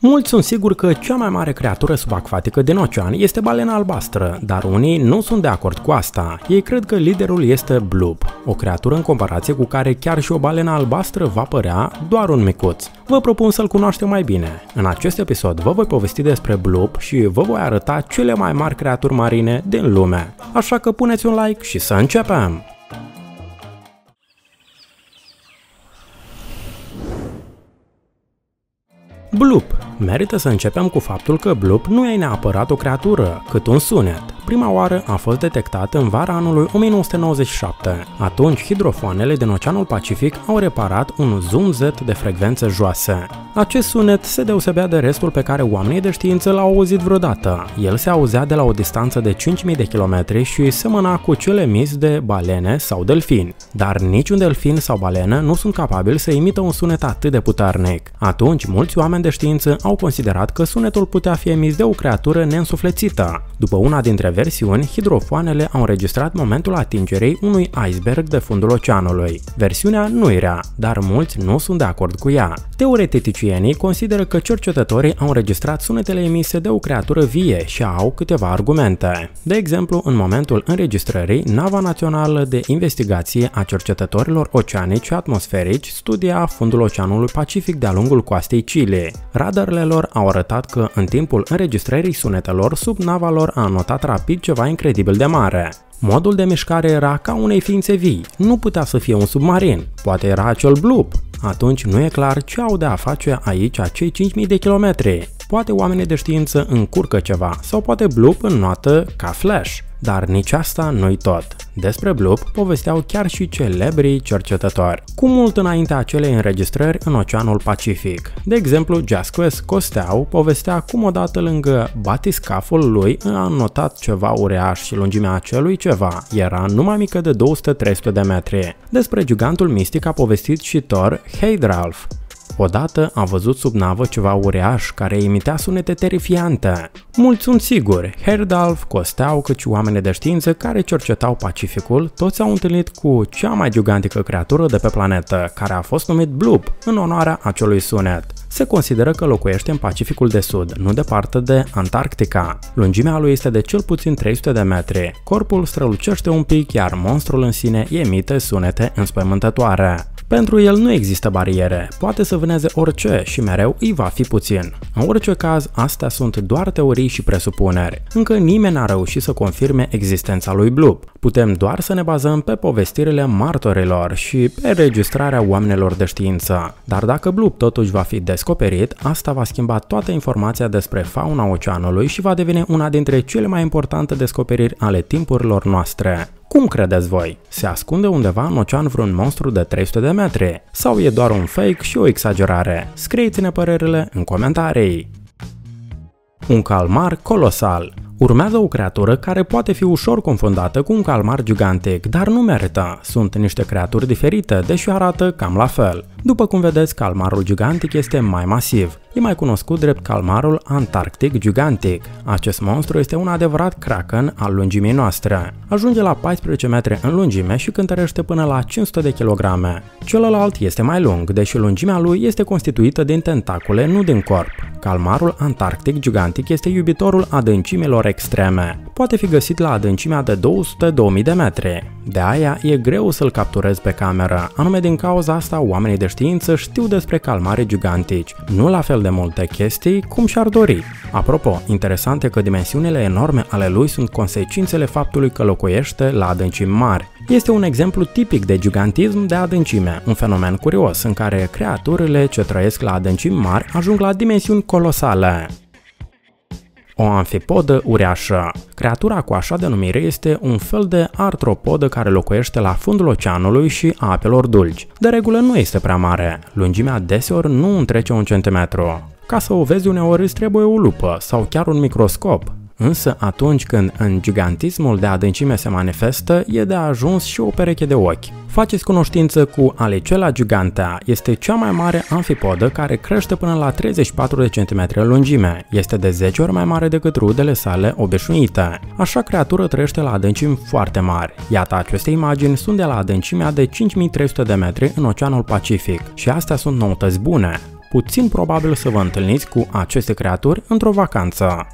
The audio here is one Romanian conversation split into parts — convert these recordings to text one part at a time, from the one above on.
Mulți sunt siguri că cea mai mare creatură subacvatică din ocean este balena albastră, dar unii nu sunt de acord cu asta. Ei cred că liderul este Bloop, o creatură în comparație cu care chiar și o balena albastră va părea doar un micuț. Vă propun să-l cunoaștem mai bine. În acest episod vă voi povesti despre Bloop și vă voi arăta cele mai mari creaturi marine din lume. Așa că puneți un like și să începem! Bloop. Merită să începem cu faptul că Bloop nu e neapărat o creatură, cât un sunet. Prima oară a fost detectat în vara anului 1997. Atunci, hidrofoanele din Oceanul Pacific au reparat un zoom Z de frecvențe joase. Acest sunet se deosebea de restul pe care oamenii de știință l-au auzit vreodată. El se auzea de la o distanță de 5000 de kilometri și semăna cu cele emis de balene sau delfini. Dar niciun delfin sau balenă nu sunt capabili să imită un sunet atât de puternic. Atunci, mulți oameni de știință au considerat că sunetul putea fi emis de o creatură neînsuflețită. După una dintre versiuni, hidrofoanele au înregistrat momentul atingerii unui iceberg de fundul oceanului. Versiunea nu era, dar mulți nu sunt de acord cu ea. Teoreticienii consideră că cercetătorii au înregistrat sunetele emise de o creatură vie și au câteva argumente. De exemplu, în momentul înregistrării, Nava Națională de Investigație a Cercetătorilor Oceanici și Atmosferici studia fundul Oceanului Pacific de-a lungul coastei Chile. Radarele lor au arătat că în timpul înregistrării sunetelor sub nava lor a notat rapid ceva incredibil de mare. Modul de mișcare era ca unei ființe vii, nu putea să fie un submarin, poate era acel bloop. Atunci nu e clar ce au de a face aici acei 5000 de kilometri. Poate oamenii de știință încurcă ceva sau poate bloop înnoată ca flash. Dar nici asta nu-i tot. Despre Bloop povesteau chiar și celebrii cercetători, cu mult înainte acelei înregistrări în Oceanul Pacific. De exemplu, Jasquez Costeau povestea cum odată lângă batiscaful lui a notat ceva ureaș și lungimea acelui ceva era numai mică de 200-300 de metri. Despre gigantul mistic a povestit și Thor Heidralf, Odată a văzut sub navă ceva ureaș care imitea sunete terifiante. Mulți sunt siguri, Herdalf, Costeau, cât și oameni de știință care cercetau Pacificul, toți s-au întâlnit cu cea mai gigantică creatură de pe planetă, care a fost numit Bloop, în onoarea acelui sunet. Se consideră că locuiește în Pacificul de Sud, nu departe de Antarctica. Lungimea lui este de cel puțin 300 de metri. Corpul strălucește un pic, iar monstrul în sine emite sunete înspăimântătoare. Pentru el nu există bariere, poate să vâneze orice și mereu îi va fi puțin. În orice caz, astea sunt doar teorii și presupuneri. Încă nimeni n-a reușit să confirme existența lui Bloop. Putem doar să ne bazăm pe povestirile martorilor și pe registrarea oamenilor de știință. Dar dacă Bloop totuși va fi descoperit, asta va schimba toată informația despre fauna oceanului și va deveni una dintre cele mai importante descoperiri ale timpurilor noastre. Cum credeți voi? Se ascunde undeva în ocean vreun monstru de 300 de metri? Sau e doar un fake și o exagerare? Scrieți-ne părerile în comentarii! Un calmar colosal Urmează o creatură care poate fi ușor confundată cu un calmar gigantic, dar nu merită. Sunt niște creaturi diferite, deși arată cam la fel. După cum vedeți, calmarul gigantic este mai masiv. E mai cunoscut drept calmarul antarctic gigantic. Acest monstru este un adevărat kraken al lungimii noastre. Ajunge la 14 metri în lungime și cântărește până la 500 de kilograme. Celălalt este mai lung, deși lungimea lui este constituită din tentacule, nu din corp. Calmarul antarctic gigantic este iubitorul adâncimilor extreme. Poate fi găsit la adâncimea de 200-2000 de metri. De aia e greu să-l capturezi pe cameră, anume din cauza asta oamenii de știință știu despre calmare gigantici, nu la fel de multe chestii cum și-ar dori. Apropo, interesant e că dimensiunile enorme ale lui sunt consecințele faptului că locuiește la adâncimi mari. Este un exemplu tipic de gigantism de adâncime, un fenomen curios în care creaturile ce trăiesc la adâncimi mari ajung la dimensiuni colosale. O amfipodă uriașă. Creatura cu așa denumire este un fel de artropodă care locuiește la fundul oceanului și a apelor dulci. De regulă nu este prea mare, lungimea deseori nu întrece un centimetru. Ca să o vezi uneori îți trebuie o lupă sau chiar un microscop. Însă atunci când în gigantismul de adâncime se manifestă, e de ajuns și o pereche de ochi. Faceți cunoștință cu Alicela gigantea. Este cea mai mare amfipodă care crește până la 34 de cm în lungime. Este de 10 ori mai mare decât rudele sale obișnuite. Așa creatură trăiește la adâncimi foarte mari. Iată aceste imagini sunt de la adâncimea de 5300 de metri în Oceanul Pacific și astea sunt noutăți bune. puțin probabil să vă întâlniți cu aceste creaturi într-o vacanță.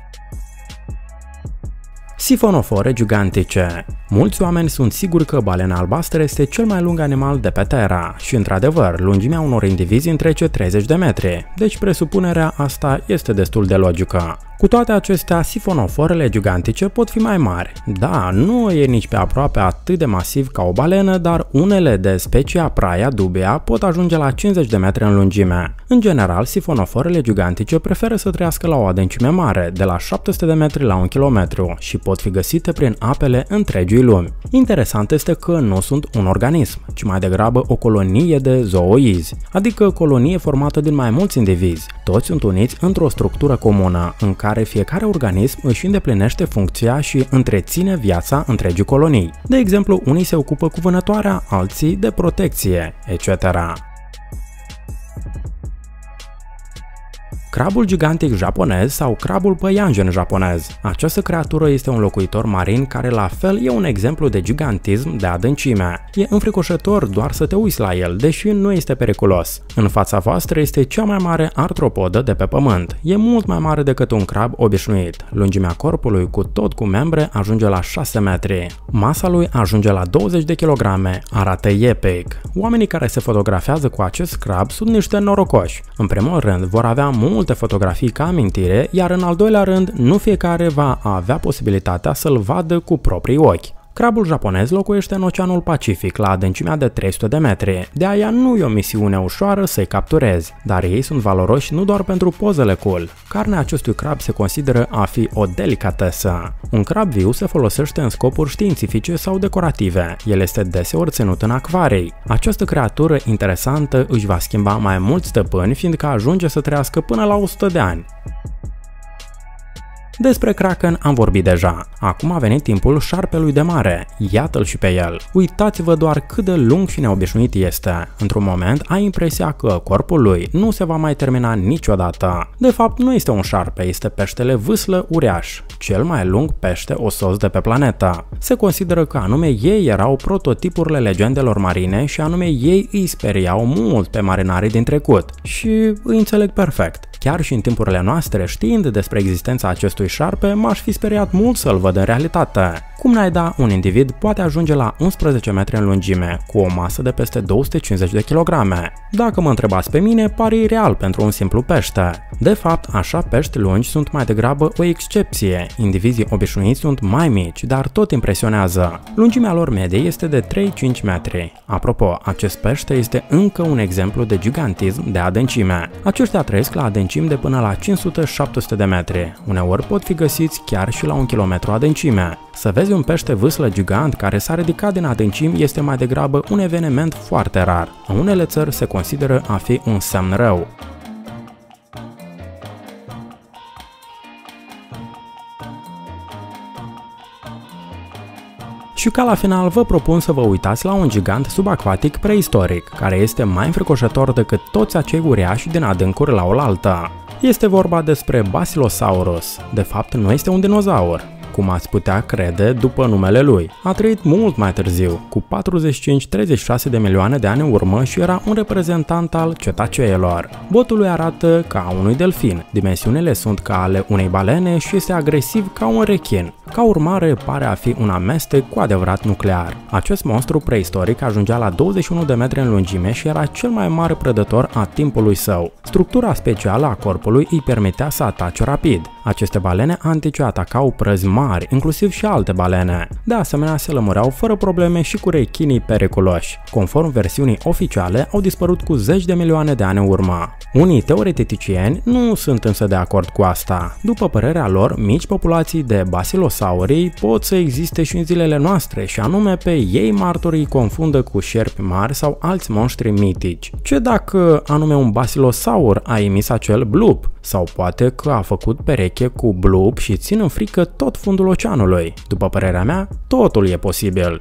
Sifonofore gigantice Mulți oameni sunt siguri că balena albastră este cel mai lung animal de pe Terra și, într-adevăr, lungimea unor indivizi întrece 30 de metri, deci presupunerea asta este destul de logică. Cu toate acestea, sifonoforele gigantice pot fi mai mari. Da, nu e nici pe aproape atât de masiv ca o balenă, dar unele de specia Praia dubia pot ajunge la 50 de metri în lungime. În general, sifonoforele gigantice preferă să trăiască la o adâncime mare, de la 700 de metri la 1 km, și pot fi găsite prin apele întregii lumi. Interesant este că nu sunt un organism, ci mai degrabă o colonie de zooizi, adică colonie formată din mai mulți indivizi. Toți sunt uniți într-o structură comună, în care fiecare organism își îndeplinește funcția și întreține viața întregii colonii. De exemplu, unii se ocupă cu vânătoarea, alții de protecție, etc. Crabul gigantic japonez sau crabul păianjen japonez. Această creatură este un locuitor marin care la fel e un exemplu de gigantism de adâncime. E înfricoșător doar să te uiți la el, deși nu este periculos. În fața voastră este cea mai mare artropodă de pe pământ. E mult mai mare decât un crab obișnuit. Lungimea corpului cu tot cu membre ajunge la 6 metri. Masa lui ajunge la 20 de kilograme. Arată epic. Oamenii care se fotografează cu acest crab sunt niște norocoși. În primul rând vor avea mult multe fotografii ca amintire, iar în al doilea rând, nu fiecare va avea posibilitatea să-l vadă cu proprii ochi. Crabul japonez locuiește în Oceanul Pacific, la adâncimea de 300 de metri, de aia nu e o misiune ușoară să-i capturezi, dar ei sunt valoroși nu doar pentru pozele cool. Carnea acestui crab se consideră a fi o delicatesă. Un crab viu se folosește în scopuri științifice sau decorative. El este deseori ținut în acvarii. Această creatură interesantă își va schimba mai mulți stăpâni fiindcă ajunge să trăiască până la 100 de ani. Despre Kraken am vorbit deja. Acum a venit timpul șarpelui de mare. Iată-l și pe el. Uitați-vă doar cât de lung și neobișnuit este. Într-un moment ai impresia că corpul lui nu se va mai termina niciodată. De fapt, nu este un șarpe, este peștele vâslă uriaș, cel mai lung pește osos de pe planetă. Se consideră că anume ei erau prototipurile legendelor marine și anume ei îi speriau mult pe marinarii din trecut. Și îi înțeleg perfect. Chiar și în timpurile noastre, știind despre existența acestui șarpe, m-aș fi speriat mult să-l văd în realitate. Cum n-ai da, un individ poate ajunge la 11 metri în lungime, cu o masă de peste 250 de kilograme. Dacă mă întrebați pe mine, pare ireal pentru un simplu pește. De fapt, așa pești lungi sunt mai degrabă o excepție. Indivizii obișnuiți sunt mai mici, dar tot impresionează. Lungimea lor medie este de 3-5 metri. Apropo, acest pește este încă un exemplu de gigantism de adâncime. Aceștia trăiesc la adâncimi de până la 500-700 de metri. Uneori pot fi găsiți chiar și la un kilometru adâncime. Să vezi un pește vâslă gigant care s-a ridicat din adâncimi este mai degrabă un eveniment foarte rar. În unele țări se consideră a fi un semn rău. Și ca la final vă propun să vă uitați la un gigant subacvatic preistoric, care este mai înfricoșător decât toți acei uriași din adâncuri la oaltă. Este vorba despre Basilosaurus. De fapt, nu este un dinozaur, cum ați putea crede după numele lui. A trăit mult mai târziu, cu 45-36 de milioane de ani în urmă și era un reprezentant al cetaceelor. Botul lui arată ca unui delfin, dimensiunile sunt ca ale unei balene și este agresiv ca un rechin. Ca urmare, pare a fi un amestec cu adevărat nuclear. Acest monstru preistoric ajungea la 21 de metri în lungime și era cel mai mare prădător a timpului său. Structura specială a corpului îi permitea să atace rapid. Aceste balene antice atacau prăzi mari, inclusiv și alte balene. De asemenea, se lămureau fără probleme și cu rechinii periculoși. Conform versiunii oficiale, au dispărut cu zeci de milioane de ani în urmă. Unii teoreticieni nu sunt însă de acord cu asta. După părerea lor, mici populații de basilosaurii pot să existe și în zilele noastre și anume pe ei martorii confundă cu șerpi mari sau alți monștri mitici. Ce dacă anume un basilosaur a emis acel blup? Sau poate că a făcut pereche cu blup și țin în frică tot fundul oceanului. După părerea mea, totul e posibil.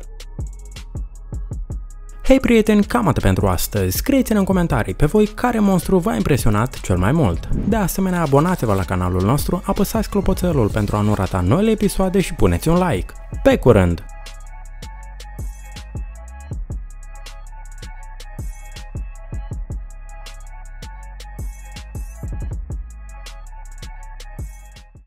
Hei prieteni, cam atât pentru astăzi. Scrieți-ne în comentarii pe voi care monstru v-a impresionat cel mai mult. De asemenea, abonați-vă la canalul nostru, apăsați clopoțelul pentru a nu rata noile episoade și puneți un like. Pe curând!